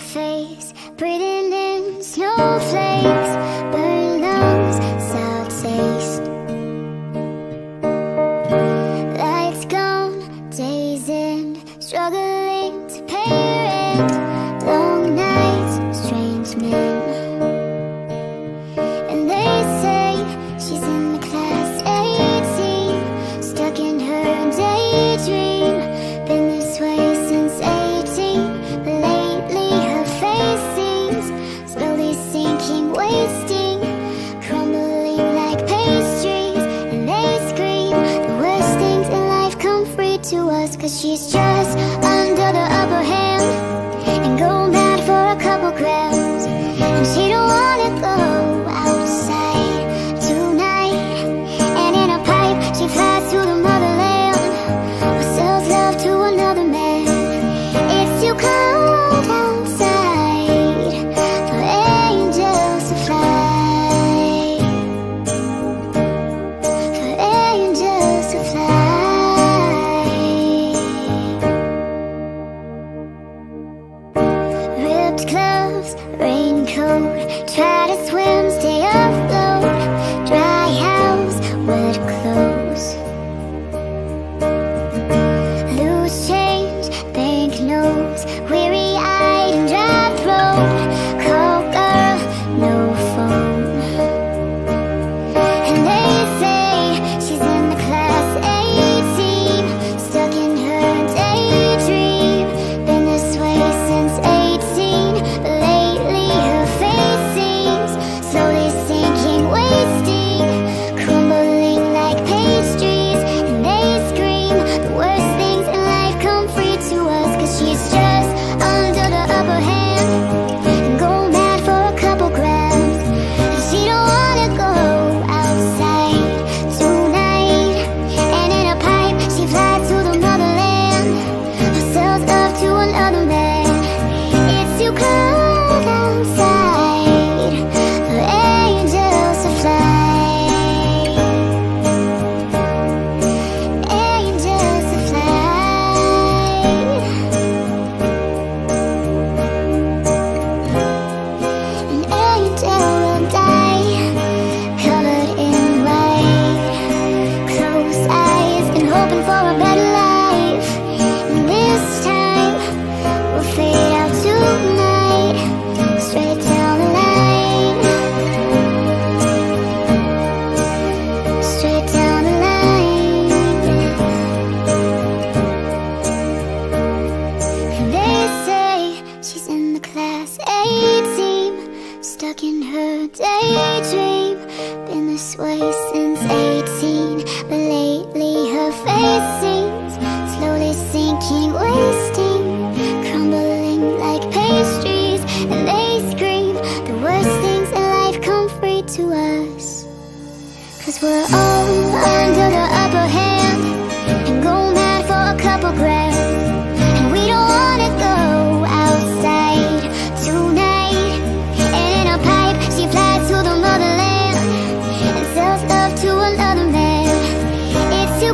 face Breathing in snowflakes she's just try to swim, stay daydream. Been this way since 18 But lately her face seems Slowly sinking, wasting Crumbling like pastries. And they scream The worst things in life come free to us. Cause we're all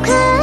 close